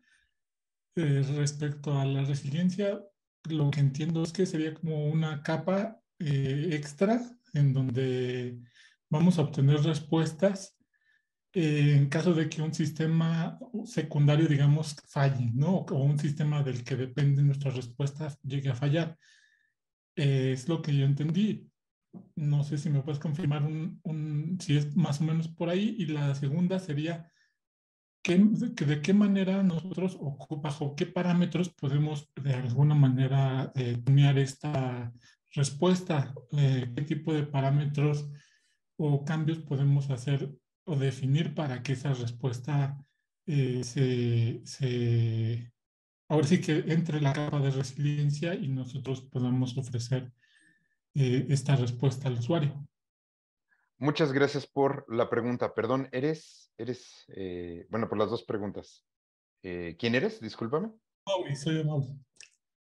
Eh, respecto a la resiliencia, lo que entiendo es que sería como una capa eh, extra en donde vamos a obtener respuestas eh, en caso de que un sistema secundario, digamos, falle, ¿no? O un sistema del que dependen nuestras respuestas llegue a fallar. es lo que yo entendí. No sé si me puedes confirmar un, si es más o menos por ahí. Y la segunda sería, de qué manera nosotros o bajo qué parámetros podemos de alguna manera eh, esta respuesta, eh, qué tipo de parámetros o cambios podemos hacer o definir para que esa respuesta eh, se, se, ahora sí que entre la capa de resiliencia y nosotros podamos ofrecer eh, esta respuesta al usuario. Muchas gracias por la pregunta. Perdón, eres, eres, eh, bueno, por las dos preguntas. Eh, ¿Quién eres? Discúlpame. Mauri, soy Mauri.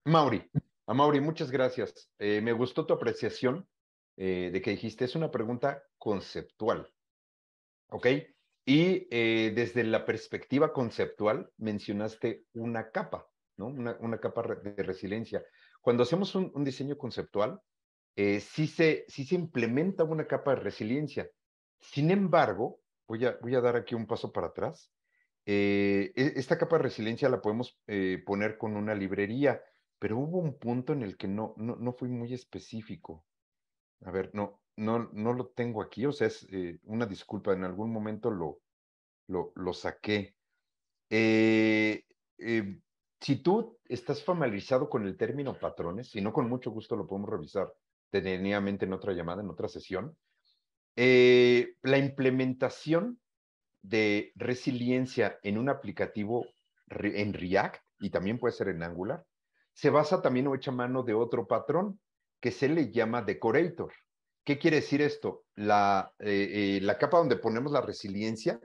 Mauri, a Mauri, muchas gracias. Eh, me gustó tu apreciación de que dijiste, es una pregunta conceptual. ¿Ok? Y desde la perspectiva conceptual mencionaste una capa, ¿no? Una, capa de resiliencia. Cuando hacemos un diseño conceptual, eh, sí, se, se implementa una capa de resiliencia. Sin embargo, voy a, voy a dar aquí un paso para atrás. Eh, e, esta capa de resiliencia la podemos eh, poner con una librería, pero hubo un punto en el que no, no, no fui muy específico. A ver, no, no, no lo tengo aquí, o sea, es una disculpa, en algún momento lo, lo, lo saqué. si tú estás familiarizado con el término patrones, si no con mucho gusto lo podemos revisar detenidamente en otra llamada, en otra sesión, eh, la implementación de resiliencia en un aplicativo en React y también puede ser en Angular, se basa también o echa mano de otro patrón que se le llama decorator. ¿Qué quiere decir esto? La, eh, eh, la capa donde ponemos la resiliencia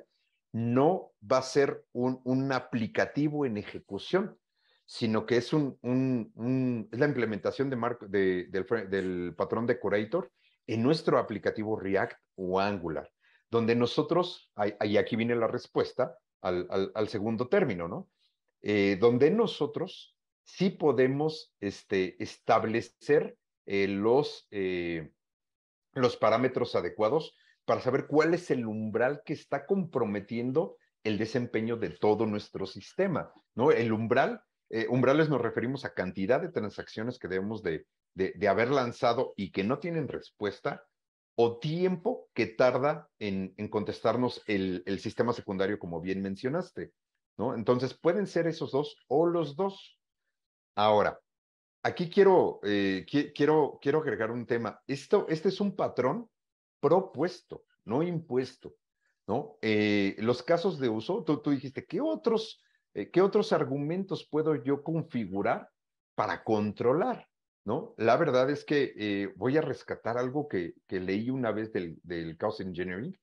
no va a ser un, un aplicativo en ejecución, sino que es, un, un, es la implementación de de, del, del, patrón decorator en nuestro aplicativo React o Angular, donde nosotros, y aquí viene la respuesta al, al, al segundo término, ¿no? Eh, donde nosotros sí podemos este, establecer eh, los, eh, los parámetros adecuados para saber cuál es el umbral que está comprometiendo el desempeño de todo nuestro sistema, ¿no? El umbral, umbrales nos referimos a cantidad de transacciones que debemos de, de, haber lanzado y que no tienen respuesta o tiempo que tarda en, contestarnos el, el, sistema secundario, como bien mencionaste, ¿no? Entonces, pueden ser esos dos o los dos. Ahora, aquí quiero, eh, quiero, quiero agregar un tema. Esto, este es un patrón propuesto, no impuesto, ¿no? Eh, los casos de uso, tú, tú dijiste, ¿qué otros, eh, ¿qué otros argumentos puedo yo configurar para controlar? ¿No? La verdad es que voy a rescatar algo que, que leí una vez del, del Chaos Engineering,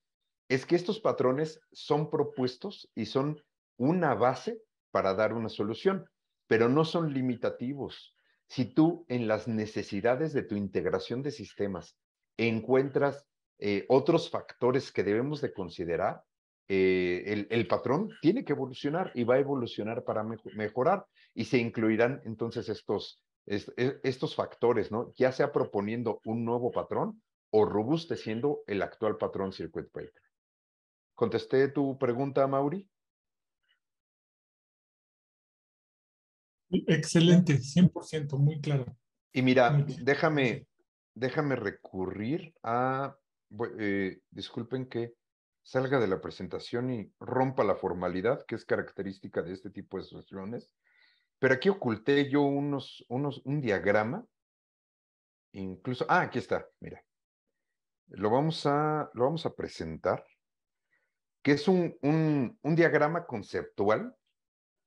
es que estos patrones son propuestos y son una base para dar una solución, pero no son limitativos. Si tú en las necesidades de tu integración de sistemas encuentras eh, otros factores que debemos de considerar, eh, el, patrón tiene que evolucionar y va a evolucionar para mejorar y se incluirán entonces estos, e, estos factores, ¿no? Ya sea proponiendo un nuevo patrón o robusteciendo el actual patrón Circuit Breaker. ¿Contesté tu pregunta, Mauri? Excelente, 100%, muy claro. Y mira, déjame, déjame recurrir a, eh, disculpen que salga de la presentación y rompa la formalidad, que es característica de este tipo de sesiones, pero aquí oculté yo unos, unos, un diagrama, incluso, ah, aquí está, mira. Lo vamos a, lo vamos a presentar, que es un, un, un diagrama conceptual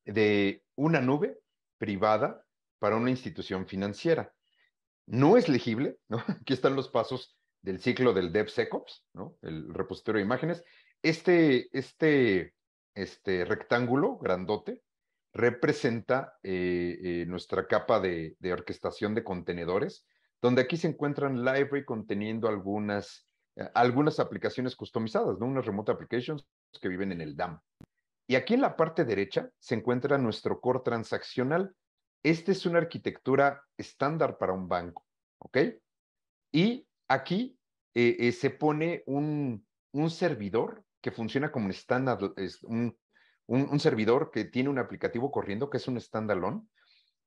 de una nube privada para una institución financiera. No es legible, ¿no? [LAUGHS] Aquí están los pasos del ciclo del DevSecOps, ¿no? El repositorio de imágenes. Este, este, este rectángulo grandote representa eh, eh, nuestra capa de, de, orquestación de contenedores, donde aquí se encuentran library conteniendo algunas, eh, algunas aplicaciones customizadas, ¿no? Unas remote applications que viven en el DAM. Y aquí en la parte derecha se encuentra nuestro core transaccional. Esta es una arquitectura estándar para un banco, ¿ok? Y aquí eh, eh, se pone un, un, servidor que funciona como un estándar, un, un, servidor que tiene un aplicativo corriendo, que es un standalone,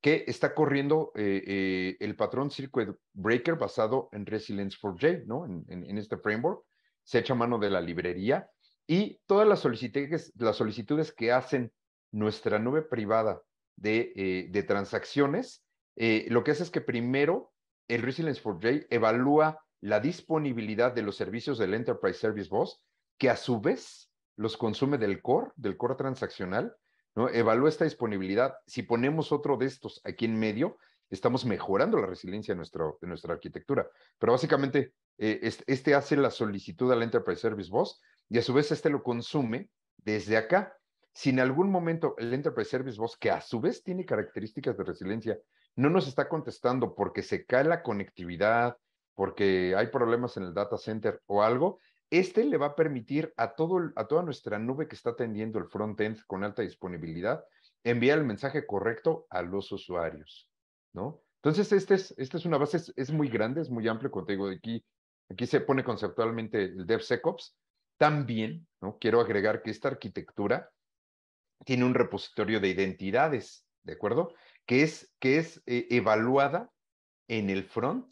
que está corriendo eh, el patrón Circuit Breaker basado en Resilience 4J, ¿no? En, en, este framework. Se echa mano de la librería y todas las solicitudes, las solicitudes que hacen nuestra nube privada de, de transacciones, lo que hace es que primero el Resilience 4J evalúa la disponibilidad de los servicios del Enterprise Service Bus, que a su vez los consume del core, del core transaccional, ¿no? Evalúa esta disponibilidad. Si ponemos otro de estos aquí en medio, estamos mejorando la resiliencia de, nuestro, de nuestra arquitectura. Pero básicamente, eh, este, este, hace la solicitud al Enterprise Service Bus y a su vez este lo consume desde acá. Si en algún momento el Enterprise Service Bus, que a su vez tiene características de resiliencia, no nos está contestando porque se cae la conectividad, porque hay problemas en el data center o algo, este le va a permitir a, todo, a toda nuestra nube que está atendiendo el front-end con alta disponibilidad enviar el mensaje correcto a los usuarios, ¿no? Entonces, este es, esta es una base, es, es, muy grande, es muy amplio, digo, aquí, aquí se pone conceptualmente el DevSecOps, también, ¿no? Quiero agregar que esta arquitectura tiene un repositorio de identidades, ¿de acuerdo? Que es, que es eh, evaluada en el front,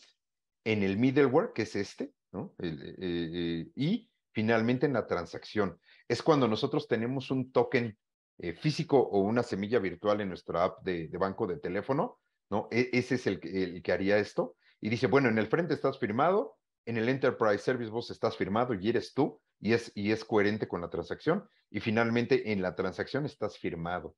en el middleware, que es este, ¿no? Eh, eh, y finalmente en la transacción. Es cuando nosotros tenemos un token eh, físico o una semilla virtual en nuestra app de, banco de teléfono, ¿no? E, ese es el, el, que haría esto. Y dice, bueno, en el frente estás firmado, en el Enterprise Service Bus estás firmado y eres tú, y es, y es coherente con la transacción. Y finalmente, en la transacción estás firmado.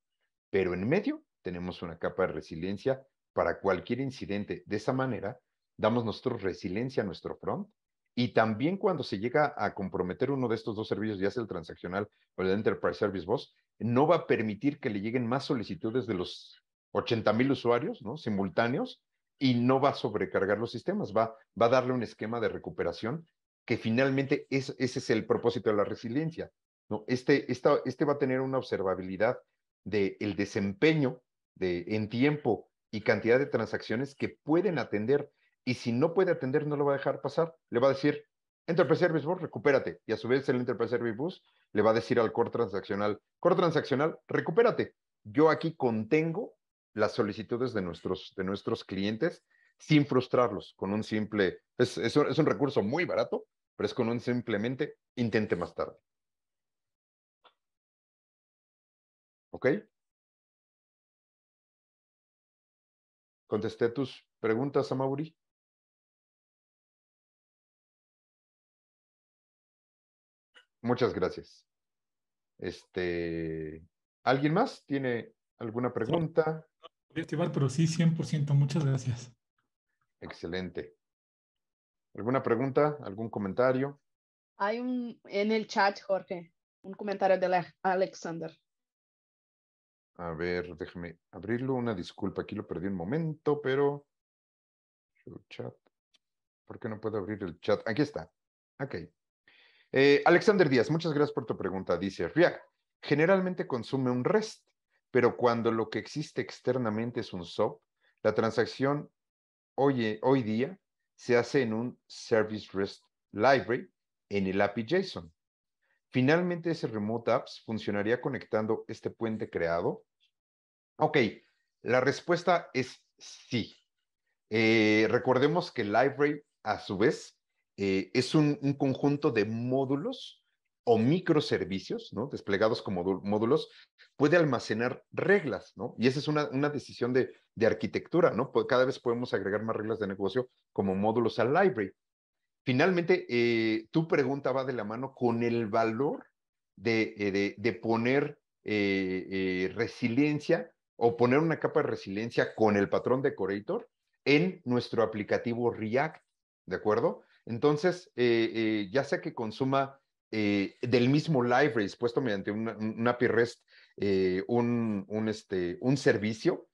Pero en medio tenemos una capa de resiliencia para cualquier incidente. De esa manera, damos nosotros resiliencia a nuestro front y también cuando se llega a comprometer uno de estos dos servicios, ya sea el transaccional o el Enterprise Service Bus, no va a permitir que le lleguen más solicitudes de los 80 mil usuarios ¿no? simultáneos y no va a sobrecargar los sistemas, va, va a darle un esquema de recuperación que finalmente es, ese es el propósito de la resiliencia. ¿no? Este, esta, este va a tener una observabilidad del el desempeño de, en tiempo y cantidad de transacciones que pueden atender y si no puede atender, no lo va a dejar pasar. Le va a decir, Enterprise Service Bus, recupérate. Y a su vez el Enterprise Service Bus le va a decir al core transaccional, core transaccional, recupérate. Yo aquí contengo las solicitudes de nuestros, de nuestros clientes sin frustrarlos, con un simple, es, es, un recurso muy barato, pero es con un simplemente intente más tarde. ¿Ok? ¿Contesté tus preguntas, Amauri? Muchas gracias. Este, ¿Alguien más tiene alguna pregunta? A activar, pero sí, 100%. Muchas gracias. Excelente. ¿Alguna pregunta? ¿Algún comentario? Hay un en el chat, Jorge, un comentario de Alexander. A ver, déjeme abrirlo. Una disculpa, aquí lo perdí un momento, pero... Chat. ¿Por qué no puedo abrir el chat? Aquí está. Ok. Eh, Alexander Díaz, muchas gracias por tu pregunta. Dice, React generalmente consume un REST, pero cuando lo que existe externamente es un SOAP, la transacción hoy, hoy día se hace en un Service REST Library en el API JSON. Finalmente, ese Remote Apps funcionaría conectando este puente creado. Ok, la respuesta es sí. Eh, recordemos que Library, a su vez, eh, es un, conjunto de módulos o microservicios, ¿no? Desplegados como módulos, puede almacenar reglas, ¿no? Y esa es una, decisión de, arquitectura, ¿no? Cada vez podemos agregar más reglas de negocio como módulos al library. Finalmente, eh, tu pregunta va de la mano con el valor de, eh, de poner resiliencia o poner una capa de resiliencia con el patrón decorator en nuestro aplicativo React, ¿de acuerdo? Entonces, eh, eh, ya sea que consuma eh, del mismo library expuesto mediante un API REST este, un servicio,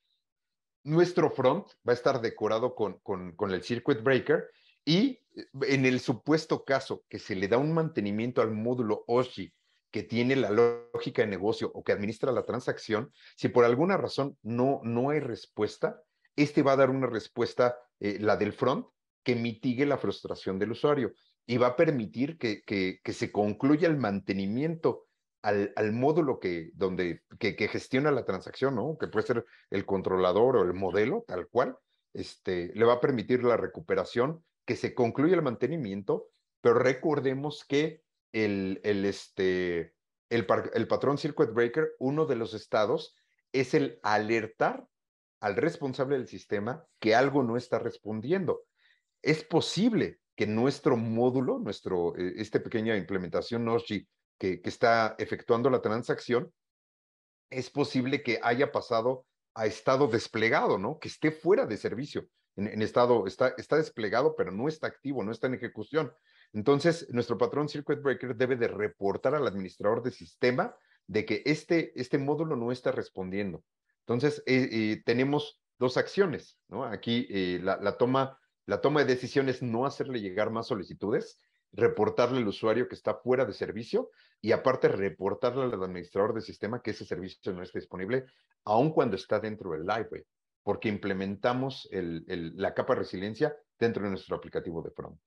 nuestro front va a estar decorado con el circuit breaker y en el supuesto caso que se le da un mantenimiento al módulo OSHI que tiene la lógica de negocio o que administra la transacción, si por alguna razón no, no hay respuesta, este va a dar una respuesta, la del front, que mitigue la frustración del usuario y va a permitir que, que, se concluya el mantenimiento al, al módulo que, donde, que, gestiona la transacción, ¿no? Que puede ser el controlador o el modelo, tal cual. Este, le va a permitir la recuperación, que se concluya el mantenimiento, pero recordemos que el, el, este, el, el patrón Circuit Breaker, uno de los estados, es el alertar al responsable del sistema que algo no está respondiendo es posible que nuestro módulo, nuestro, eh, esta pequeña implementación Noshi que, está efectuando la transacción, es posible que haya pasado a estado desplegado, ¿no? Que esté fuera de servicio. En, estado, está, está desplegado, pero no está activo, no está en ejecución. Entonces, nuestro patrón Circuit Breaker debe de reportar al administrador de sistema de que este, este módulo no está respondiendo. Entonces, eh, eh, tenemos dos acciones, ¿no? Aquí la, la, toma la toma de decisiones es no hacerle llegar más solicitudes, reportarle al usuario que está fuera de servicio y aparte reportarle al administrador del sistema que ese servicio no está disponible, aun cuando está dentro del library, porque implementamos la capa de resiliencia dentro de nuestro aplicativo de front.